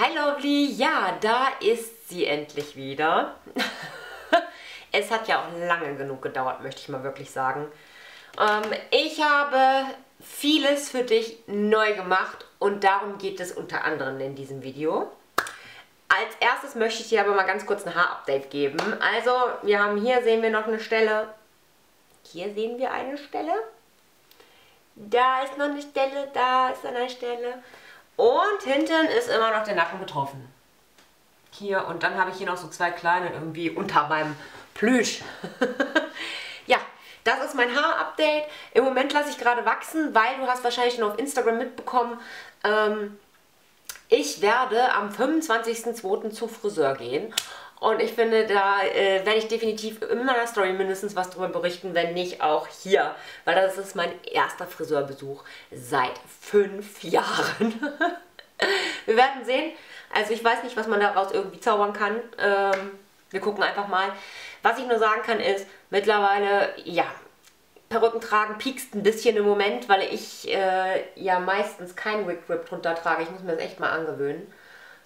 Hi Lovely, ja, da ist sie endlich wieder. es hat ja auch lange genug gedauert, möchte ich mal wirklich sagen. Ähm, ich habe vieles für dich neu gemacht und darum geht es unter anderem in diesem Video. Als erstes möchte ich dir aber mal ganz kurz ein Haarupdate geben. Also, wir haben hier, sehen wir noch eine Stelle. Hier sehen wir eine Stelle. Da ist noch eine Stelle, da ist eine Stelle. Und hinten ist immer noch der Nacken betroffen. Hier und dann habe ich hier noch so zwei kleine irgendwie unter meinem Plüsch. ja, das ist mein Haarupdate. Im Moment lasse ich gerade wachsen, weil du hast wahrscheinlich schon auf Instagram mitbekommen, ähm, ich werde am 25.02. zu Friseur gehen. Und ich finde, da äh, werde ich definitiv in meiner Story mindestens was darüber berichten, wenn nicht auch hier. Weil das ist mein erster Friseurbesuch seit fünf Jahren. wir werden sehen. Also ich weiß nicht, was man daraus irgendwie zaubern kann. Ähm, wir gucken einfach mal. Was ich nur sagen kann ist, mittlerweile, ja, Perücken tragen piekst ein bisschen im Moment, weil ich äh, ja meistens kein Wig Grip drunter trage. Ich muss mir das echt mal angewöhnen,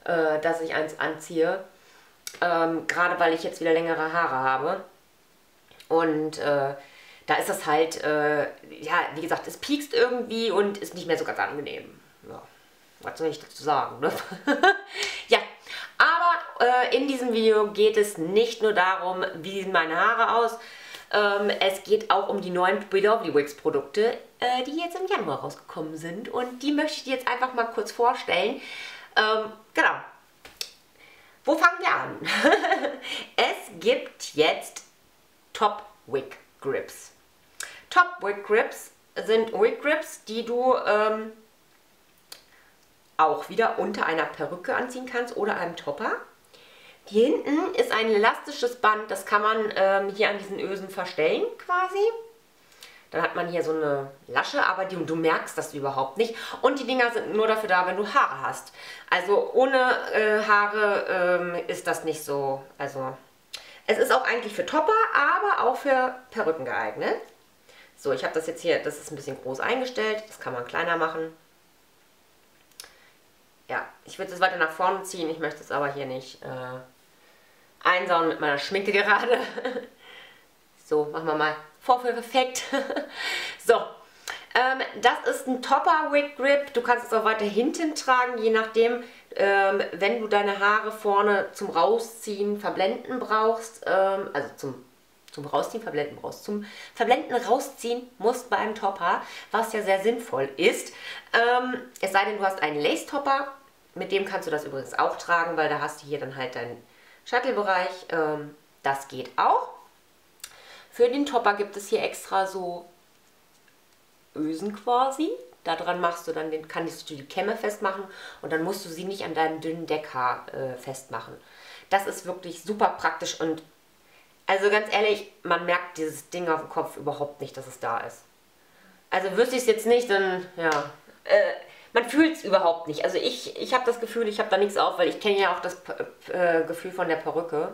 äh, dass ich eins anziehe. Ähm, Gerade weil ich jetzt wieder längere Haare habe. Und äh, da ist das halt, äh, ja, wie gesagt, es piekst irgendwie und ist nicht mehr so ganz angenehm. Ja, was soll ich dazu sagen, ne? ja, aber äh, in diesem Video geht es nicht nur darum, wie sehen meine Haare aus. Ähm, es geht auch um die neuen Belovely Wigs Produkte, äh, die jetzt im Januar rausgekommen sind. Und die möchte ich dir jetzt einfach mal kurz vorstellen. Ähm, genau, wo fangen wir an? es gibt jetzt Top Wig Grips. Top Wig Grips sind Wig Grips, die du ähm, auch wieder unter einer Perücke anziehen kannst oder einem Topper. Hier hinten ist ein elastisches Band, das kann man ähm, hier an diesen Ösen verstellen quasi. Dann hat man hier so eine Lasche, aber die, du merkst das überhaupt nicht. Und die Dinger sind nur dafür da, wenn du Haare hast. Also ohne äh, Haare ähm, ist das nicht so. Also es ist auch eigentlich für Topper, aber auch für Perücken geeignet. So, ich habe das jetzt hier, das ist ein bisschen groß eingestellt. Das kann man kleiner machen. Ja, ich würde es weiter nach vorne ziehen. Ich möchte es aber hier nicht äh, einsauen mit meiner Schminke gerade. so, machen wir mal Vorführeffekt. so, ähm, das ist ein Topper Wig Grip. Du kannst es auch weiter hinten tragen, je nachdem, ähm, wenn du deine Haare vorne zum Rausziehen, Verblenden brauchst, ähm, also zum, zum Rausziehen, Verblenden brauchst, zum Verblenden rausziehen musst bei einem Topper, was ja sehr sinnvoll ist. Ähm, es sei denn, du hast einen Lace Topper, mit dem kannst du das übrigens auch tragen, weil da hast du hier dann halt deinen Shuttle-Bereich. Ähm, das geht auch. Für den Topper gibt es hier extra so Ösen quasi. Daran machst du dann den, kannst du die Kämme festmachen und dann musst du sie nicht an deinem dünnen Deckhaar äh, festmachen. Das ist wirklich super praktisch und also ganz ehrlich, man merkt dieses Ding auf dem Kopf überhaupt nicht, dass es da ist. Also wüsste ich es jetzt nicht, dann ja, äh, man fühlt es überhaupt nicht. Also ich, ich habe das Gefühl, ich habe da nichts auf, weil ich kenne ja auch das äh, Gefühl von der Perücke.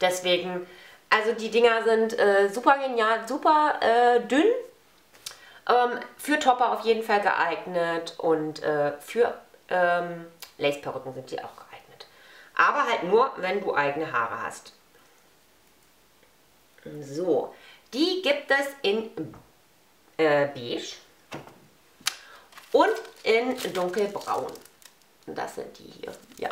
Deswegen also die Dinger sind äh, super genial, super äh, dünn. Ähm, für Topper auf jeden Fall geeignet und äh, für ähm, Lace-Perücken sind die auch geeignet. Aber halt nur, wenn du eigene Haare hast. So, die gibt es in äh, beige und in dunkelbraun. Das sind die hier, ja.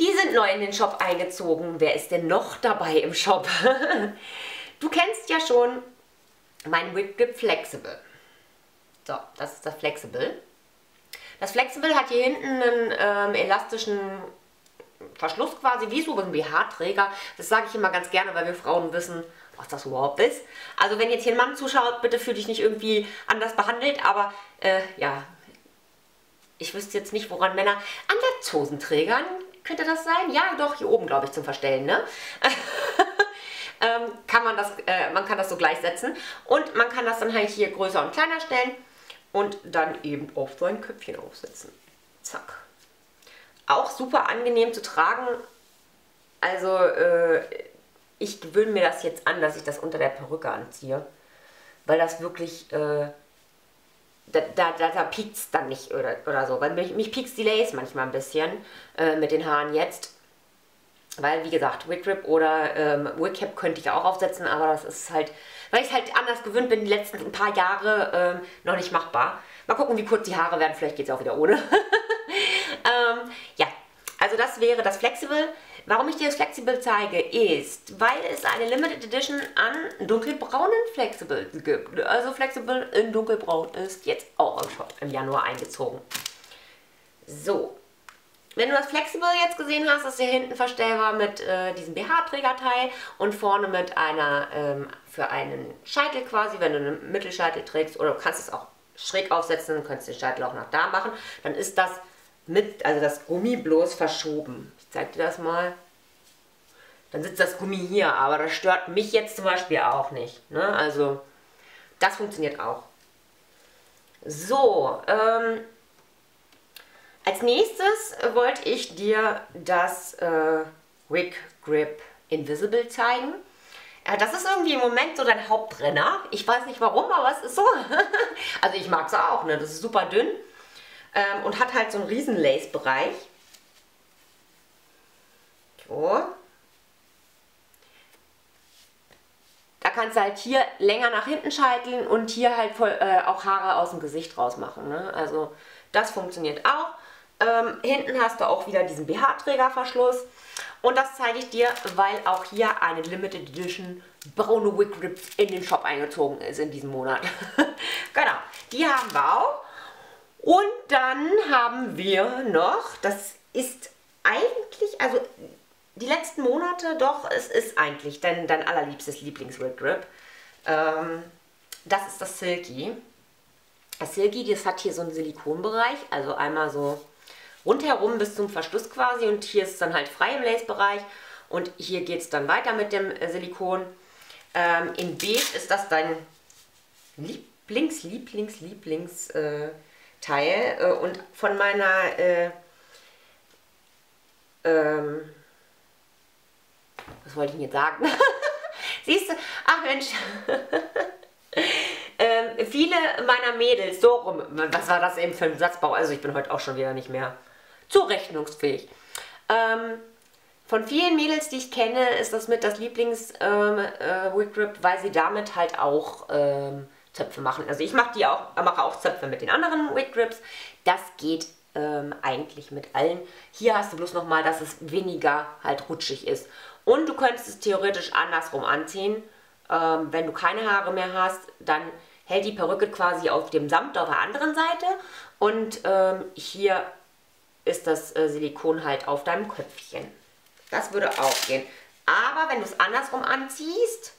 Die sind neu in den Shop eingezogen. Wer ist denn noch dabei im Shop? du kennst ja schon mein Whip Grip Flexible. So, das ist das Flexible. Das Flexible hat hier hinten einen ähm, elastischen Verschluss quasi, wie so ein BH-Träger. Das sage ich immer ganz gerne, weil wir Frauen wissen, was das überhaupt ist. Also wenn jetzt hier ein Mann zuschaut, bitte fühl dich nicht irgendwie anders behandelt, aber äh, ja, ich wüsste jetzt nicht, woran Männer an Latzhosenträgern könnte das sein? Ja, doch, hier oben, glaube ich, zum Verstellen, ne? ähm, kann man das, äh, man kann das so gleichsetzen. Und man kann das dann halt hier größer und kleiner stellen und dann eben auf so ein Köpfchen aufsetzen. Zack. Auch super angenehm zu tragen. Also, äh, ich gewöhne mir das jetzt an, dass ich das unter der Perücke anziehe. Weil das wirklich, äh, da, da, da, piekt es dann nicht oder, oder so. Weil mich, mich die Lace manchmal ein bisschen äh, mit den Haaren jetzt. Weil, wie gesagt, Wig Grip oder ähm, Wig Cap könnte ich auch aufsetzen, aber das ist halt, weil ich halt anders gewöhnt bin, die letzten ein paar Jahre ähm, noch nicht machbar. Mal gucken, wie kurz die Haare werden, vielleicht geht es auch wieder ohne. ähm, ja, also das wäre das Flexible. Warum ich dir das Flexible zeige, ist, weil es eine Limited Edition an dunkelbraunen Flexible gibt. Also Flexible in dunkelbraun ist jetzt auch im Shop im Januar eingezogen. So, wenn du das Flexible jetzt gesehen hast, ist hier hinten verstellbar mit äh, diesem BH-Trägerteil und vorne mit einer, ähm, für einen Scheitel quasi, wenn du einen Mittelscheitel trägst oder du kannst es auch schräg aufsetzen, du den Scheitel auch nach da machen, dann ist das mit, also das Gummi bloß verschoben. Ich zeig dir das mal. Dann sitzt das Gummi hier, aber das stört mich jetzt zum Beispiel auch nicht. Ne? Also, das funktioniert auch. So, ähm, als nächstes wollte ich dir das äh, Wig Grip Invisible zeigen. Äh, das ist irgendwie im Moment so dein Hauptrenner. Ich weiß nicht warum, aber es ist so. also ich mag es auch, ne? Das ist super dünn ähm, und hat halt so einen riesen Lace-Bereich. So. Da kannst du halt hier länger nach hinten scheiteln und hier halt voll, äh, auch Haare aus dem Gesicht rausmachen. Ne? Also das funktioniert auch. Ähm, hinten hast du auch wieder diesen BH-Trägerverschluss. Und das zeige ich dir, weil auch hier eine Limited Edition braune Wig Rips in den Shop eingezogen ist in diesem Monat. genau, die haben wir auch. Und dann haben wir noch, das ist eigentlich, also die letzten Monate doch, es ist eigentlich dein, dein allerliebstes Lieblings-Wig Grip. Ähm, das ist das Silky. Das Silky, das hat hier so einen Silikonbereich, also einmal so rundherum bis zum Verschluss quasi und hier ist es dann halt frei im Lace-Bereich und hier geht es dann weiter mit dem äh, Silikon. Ähm, in Beige ist das dein Lieblings, Lieblings, Lieblings äh, Teil äh, und von meiner äh, ähm, was wollte ich jetzt sagen? Siehst du, ach Mensch, ähm, viele meiner Mädels, so rum, was war das eben für ein Satzbau? Also ich bin heute auch schon wieder nicht mehr zurechnungsfähig. Ähm, von vielen Mädels, die ich kenne, ist das mit das Lieblings ähm, äh, weil sie damit halt auch ähm, Zöpfe machen. Also ich mache auch, mache auch Zöpfe mit den anderen Wig Grips. Das geht ähm, eigentlich mit allen. Hier hast du bloß nochmal, dass es weniger halt rutschig ist. Und du könntest es theoretisch andersrum anziehen. Ähm, wenn du keine Haare mehr hast, dann hält die Perücke quasi auf dem Samt auf der anderen Seite. Und ähm, hier ist das äh, Silikon halt auf deinem Köpfchen. Das würde auch gehen. Aber wenn du es andersrum anziehst,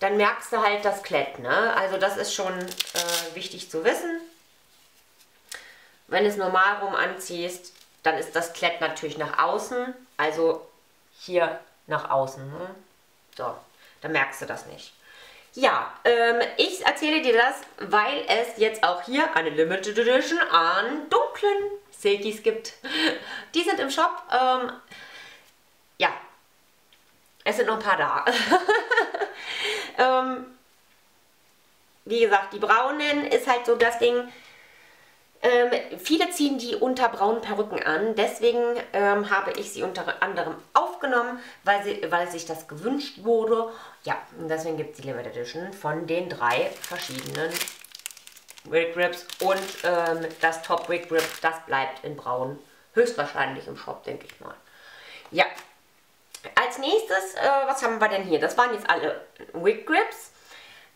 dann merkst du halt das Klett. Ne? Also das ist schon äh, wichtig zu wissen. Wenn du es normal rum anziehst, dann ist das Klett natürlich nach außen, also hier nach außen. Ne? So, dann merkst du das nicht. Ja, ähm, ich erzähle dir das, weil es jetzt auch hier eine Limited Edition an dunklen Silkies gibt. Die sind im Shop. Ähm, ja, es sind noch ein paar da. ähm, wie gesagt, die braunen ist halt so das Ding. Ähm, viele ziehen die unter braunen Perücken an, deswegen ähm, habe ich sie unter anderem aufgenommen, weil, sie, weil sich das gewünscht wurde. Ja, und deswegen gibt es die Limited Edition von den drei verschiedenen Wig Grips und ähm, das Top Wig Grip, das bleibt in braun. Höchstwahrscheinlich im Shop, denke ich mal. Ja, als nächstes, äh, was haben wir denn hier? Das waren jetzt alle Wig Grips.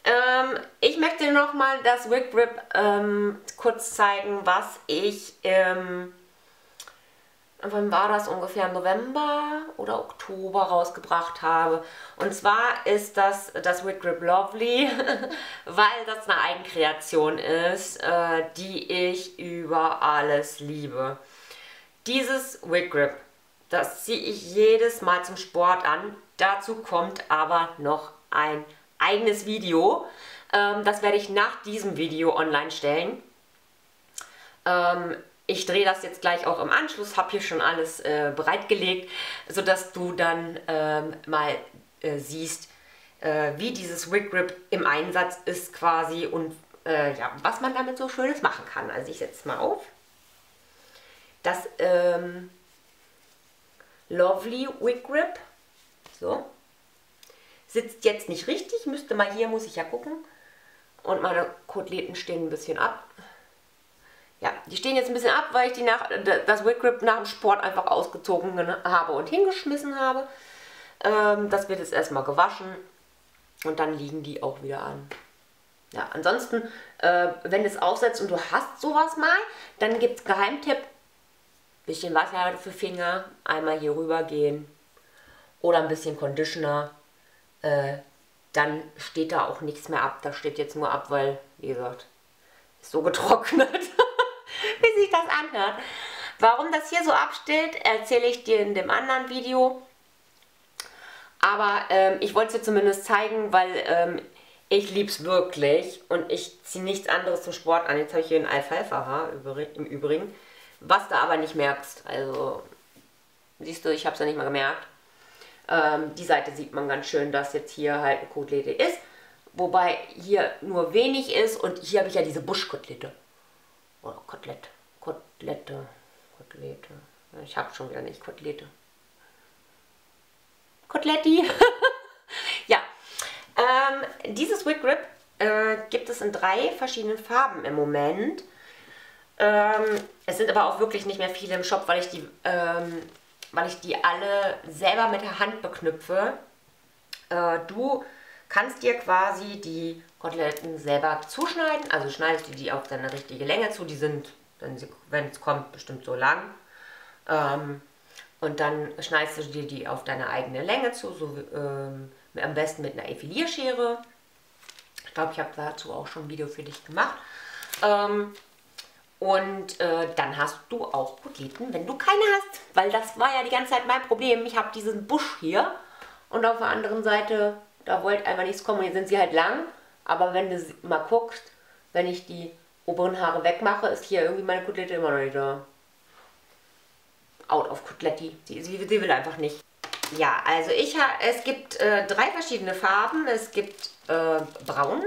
Ähm, ich möchte nochmal das Wig Grip ähm, kurz zeigen, was ich, ähm, wann war das ungefähr, November oder Oktober rausgebracht habe. Und zwar ist das das Wig Grip Lovely, weil das eine Eigenkreation ist, äh, die ich über alles liebe. Dieses Wig Grip das ziehe ich jedes Mal zum Sport an. Dazu kommt aber noch ein eigenes Video. Ähm, das werde ich nach diesem Video online stellen. Ähm, ich drehe das jetzt gleich auch im Anschluss, habe hier schon alles äh, bereitgelegt, sodass du dann ähm, mal äh, siehst, äh, wie dieses Wig Grip im Einsatz ist quasi und äh, ja, was man damit so Schönes machen kann. Also ich setze es mal auf. Das ähm, Lovely Wig Grip. So. Sitzt jetzt nicht richtig, müsste mal hier, muss ich ja gucken. Und meine Koteletten stehen ein bisschen ab. Ja, die stehen jetzt ein bisschen ab, weil ich die nach, das Wig Grip nach dem Sport einfach ausgezogen habe und hingeschmissen habe. Ähm, das wird jetzt erstmal gewaschen und dann liegen die auch wieder an. Ja, ansonsten, äh, wenn es aufsetzt und du hast sowas mal, dann gibt es Geheimtipp. Bisschen Wasser für Finger, einmal hier rüber gehen oder ein bisschen Conditioner. Äh, dann steht da auch nichts mehr ab. Da steht jetzt nur ab, weil, wie gesagt, ist so getrocknet, wie sich das anhört. Warum das hier so absteht, erzähle ich dir in dem anderen Video. Aber ähm, ich wollte es dir zumindest zeigen, weil ähm, ich liebe es wirklich und ich ziehe nichts anderes zum Sport an. Jetzt habe ich hier ein Alfalfa im Übrigen, was du aber nicht merkst. Also, siehst du, ich habe es ja nicht mal gemerkt. Ähm, die Seite sieht man ganz schön, dass jetzt hier halt eine Kotelette ist. Wobei hier nur wenig ist und hier habe ich ja diese Buschkotelette. Oder Kotelette. Kotelette. Kotelette. Ich habe schon wieder nicht Kotelette. Koteletti. ja. Ähm, dieses Wig Grip äh, gibt es in drei verschiedenen Farben im Moment. Ähm, es sind aber auch wirklich nicht mehr viele im Shop, weil ich die, ähm, weil ich die alle selber mit der Hand beknüpfe. Äh, du kannst dir quasi die Koteletten selber zuschneiden. Also schneidest du die auf deine richtige Länge zu. Die sind, wenn es kommt, bestimmt so lang. Ähm, und dann schneidest du dir die auf deine eigene Länge zu, so ähm, am besten mit einer Effilierschere. Ich glaube, ich habe dazu auch schon ein Video für dich gemacht. Und äh, dann hast du auch Koteletten, wenn du keine hast. Weil das war ja die ganze Zeit mein Problem. Ich habe diesen Busch hier und auf der anderen Seite, da wollte einfach nichts kommen. Und jetzt sind sie halt lang. Aber wenn du mal guckst, wenn ich die oberen Haare wegmache, ist hier irgendwie meine Kotelette immer noch nicht da out of Koteletti. Sie, sie, sie, will einfach nicht. Ja, also ich es gibt äh, drei verschiedene Farben. Es gibt äh, braun.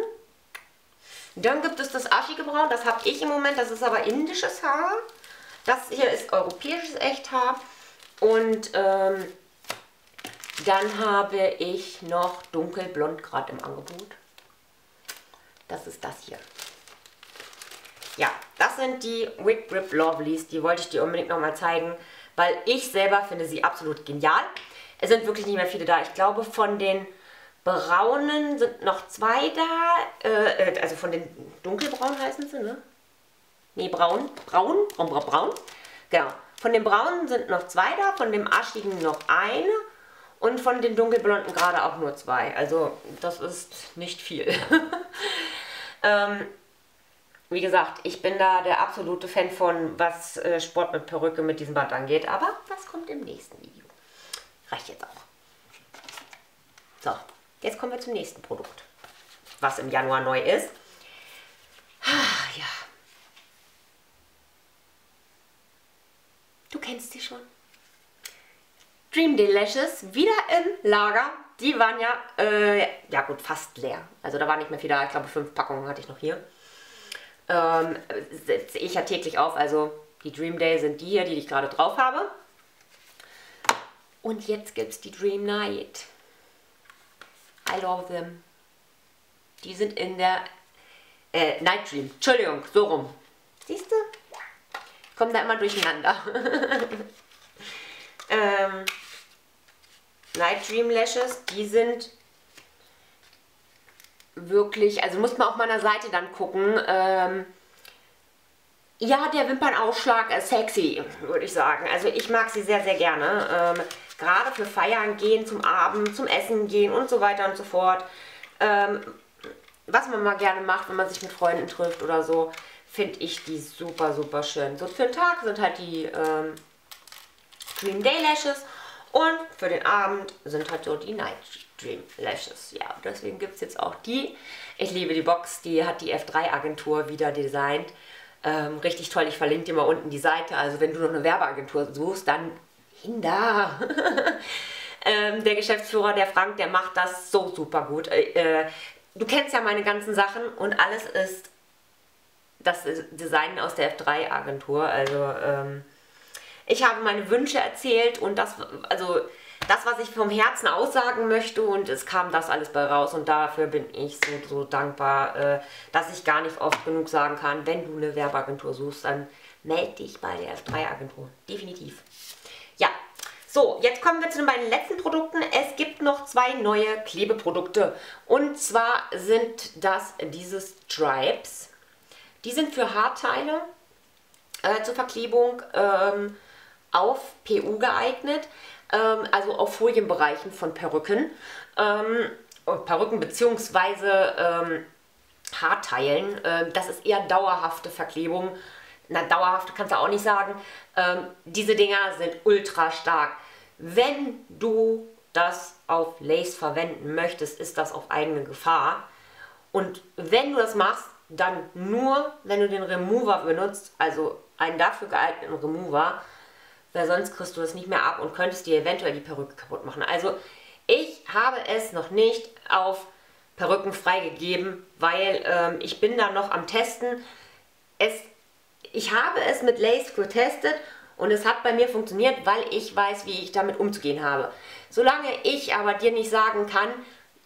Dann gibt es das aschige Braun. Das habe ich im Moment. Das ist aber indisches Haar. Das hier ist europäisches Echthaar. Und ähm, dann habe ich noch dunkelblond gerade im Angebot. Das ist das hier. Ja, das sind die Wig Grip Lovelies. Die wollte ich dir unbedingt nochmal zeigen weil ich selber finde sie absolut genial. Es sind wirklich nicht mehr viele da. Ich glaube, von den braunen sind noch zwei da. Äh, äh also von den dunkelbraun heißen sie, ne? Ne, braun. Braun. Braun, braun, braun. Genau. Von den braunen sind noch zwei da, von dem aschigen noch eine und von den dunkelblonden gerade auch nur zwei. Also das ist nicht viel. ähm, wie gesagt, ich bin da der absolute Fan von, was äh, Sport mit Perücke mit diesem Band angeht. Aber das kommt im nächsten Video. Reicht jetzt auch. So, jetzt kommen wir zum nächsten Produkt. Was im Januar neu ist. Ah, ja. Du kennst die schon. Dream Delashes wieder im Lager. Die waren ja, äh, ja gut, fast leer. Also da war nicht mehr viel da. Ich glaube, fünf Packungen hatte ich noch hier ähm, setze ich ja täglich auf. Also die Dream Day sind die hier, die ich gerade drauf habe. Und jetzt gibt es die Dream Night. I love them. Die sind in der äh, Night Dream. Entschuldigung, so rum. Siehst du? Ich komme da immer durcheinander. ähm, Night Dream Lashes, die sind wirklich, also muss man auf meiner Seite dann gucken. Ähm, ja, der Wimpernausschlag ist sexy, würde ich sagen. Also ich mag sie sehr, sehr gerne. Ähm, Gerade für Feiern gehen, zum Abend, zum Essen gehen und so weiter und so fort. Ähm, was man mal gerne macht, wenn man sich mit Freunden trifft oder so, finde ich die super, super schön. So für den Tag sind halt die ähm, Dream Day Lashes und für den Abend sind halt so die Night Dream Lashes. Ja, deswegen gibt es jetzt auch die. Ich liebe die Box, die hat die F3-Agentur wieder designt. Ähm, richtig toll, ich verlinke dir mal unten die Seite. Also wenn du noch eine Werbeagentur suchst, dann hin da. ähm, der Geschäftsführer, der Frank, der macht das so super gut. Äh, äh, du kennst ja meine ganzen Sachen und alles ist das Design aus der F3-Agentur. Also ähm, ich habe meine Wünsche erzählt und das, also das, was ich vom Herzen aussagen möchte und es kam das alles bei raus und dafür bin ich so, so dankbar, äh, dass ich gar nicht oft genug sagen kann, wenn du eine Werbeagentur suchst, dann melde dich bei der F3-Agentur. Definitiv. So, jetzt kommen wir zu meinen letzten Produkten. Es gibt noch zwei neue Klebeprodukte und zwar sind das diese Stripes. Die sind für Haarteile äh, zur Verklebung ähm, auf PU geeignet ähm, also auf Folienbereichen von Perücken. Ähm, Perücken bzw. Ähm, Haarteilen. Ähm, das ist eher dauerhafte Verklebung. Na, dauerhaft kannst du auch nicht sagen. Ähm, diese Dinger sind ultra stark. Wenn du das auf Lace verwenden möchtest, ist das auf eigene Gefahr. Und wenn du das machst, dann nur, wenn du den Remover benutzt, also einen dafür geeigneten Remover, weil sonst kriegst du es nicht mehr ab und könntest dir eventuell die Perücke kaputt machen. Also ich habe es noch nicht auf Perücken freigegeben, weil ähm, ich bin da noch am Testen. Es, ich habe es mit Lace getestet und es hat bei mir funktioniert, weil ich weiß, wie ich damit umzugehen habe. Solange ich aber dir nicht sagen kann,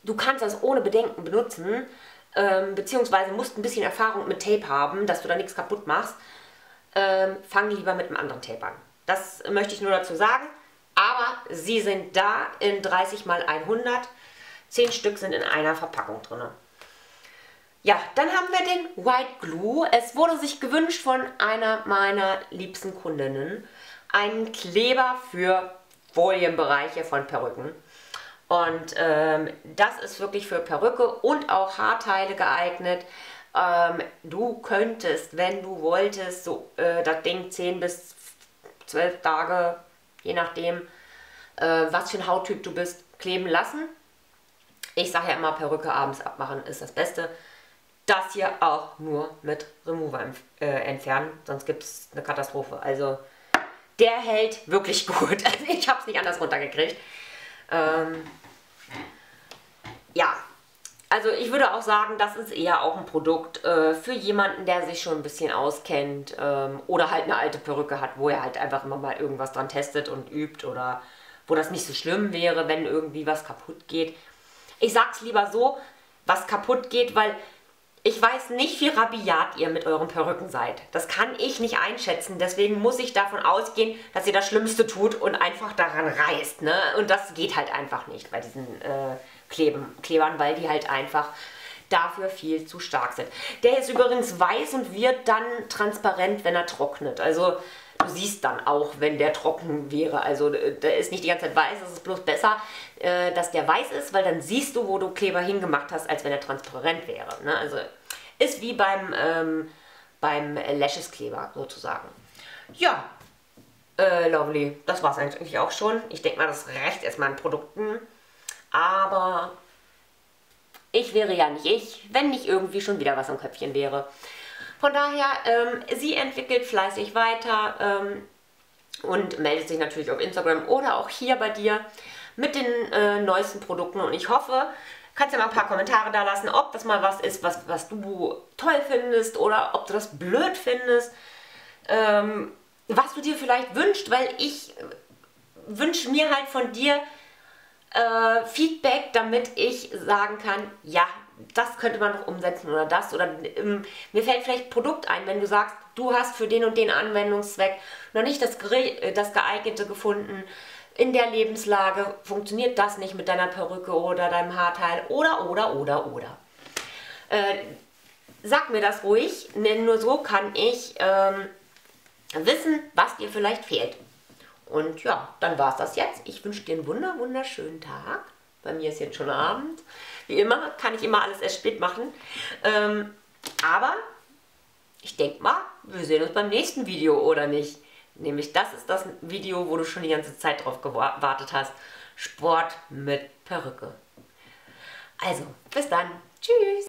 du kannst das ohne Bedenken benutzen, ähm, beziehungsweise musst ein bisschen Erfahrung mit Tape haben, dass du da nichts kaputt machst, ähm, fang lieber mit einem anderen Tape an. Das möchte ich nur dazu sagen. Aber sie sind da in 30 x 100. 10 Stück sind in einer Verpackung drin. Ja, dann haben wir den White Glue. Es wurde sich gewünscht von einer meiner liebsten Kundinnen. Einen Kleber für Folienbereiche von Perücken. Und ähm, das ist wirklich für Perücke und auch Haarteile geeignet. Ähm, du könntest, wenn du wolltest, so äh, das Ding 10 bis zwölf Tage, je nachdem, äh, was für ein Hauttyp du bist, kleben lassen. Ich sage ja immer, Perücke abends abmachen ist das Beste. Das hier auch nur mit Remover äh, entfernen, sonst gibt es eine Katastrophe. Also der hält wirklich gut. Also ich habe es nicht anders runtergekriegt. Ähm, ja, also ich würde auch sagen, das ist eher auch ein Produkt äh, für jemanden, der sich schon ein bisschen auskennt ähm, oder halt eine alte Perücke hat, wo er halt einfach immer mal irgendwas dran testet und übt oder wo das nicht so schlimm wäre, wenn irgendwie was kaputt geht. Ich sag's lieber so, was kaputt geht, weil ich weiß nicht, wie rabiat ihr mit euren Perücken seid. Das kann ich nicht einschätzen. Deswegen muss ich davon ausgehen, dass ihr das Schlimmste tut und einfach daran reißt. Ne? Und das geht halt einfach nicht bei diesen äh, Kleben, Klebern, weil die halt einfach dafür viel zu stark sind. Der ist übrigens weiß und wird dann transparent, wenn er trocknet. Also du siehst dann auch, wenn der trocken wäre. Also äh, der ist nicht die ganze Zeit weiß, es ist bloß besser, äh, dass der weiß ist, weil dann siehst du, wo du Kleber hingemacht hast, als wenn er transparent wäre. Ne? Also ist wie beim, ähm, beim Lashes-Kleber sozusagen. Ja, äh, lovely. Das war es eigentlich auch schon. Ich denke mal, das reicht erstmal an Produkten. Aber ich wäre ja nicht ich, wenn nicht irgendwie schon wieder was am Köpfchen wäre. Von daher, ähm, sie entwickelt fleißig weiter ähm, und meldet sich natürlich auf Instagram oder auch hier bei dir mit den äh, neuesten Produkten. Und ich hoffe, kannst ja mal ein paar Kommentare da lassen, ob das mal was ist, was, was du toll findest oder ob du das blöd findest. Ähm, was du dir vielleicht wünschst, weil ich wünsche mir halt von dir, äh, Feedback, damit ich sagen kann, ja, das könnte man noch umsetzen oder das. Oder ähm, mir fällt vielleicht Produkt ein, wenn du sagst, du hast für den und den Anwendungszweck noch nicht das, äh, das geeignete gefunden. In der Lebenslage funktioniert das nicht mit deiner Perücke oder deinem Haarteil oder, oder, oder, oder. Äh, sag mir das ruhig, denn nur so kann ich ähm, wissen, was dir vielleicht fehlt. Und ja, dann war es das jetzt. Ich wünsche dir einen wunder, wunderschönen Tag. Bei mir ist jetzt schon Abend. Wie immer kann ich immer alles erst spät machen. Ähm, aber ich denke mal, wir sehen uns beim nächsten Video, oder nicht? Nämlich das ist das Video, wo du schon die ganze Zeit drauf gewartet hast. Sport mit Perücke. Also, bis dann. Tschüss.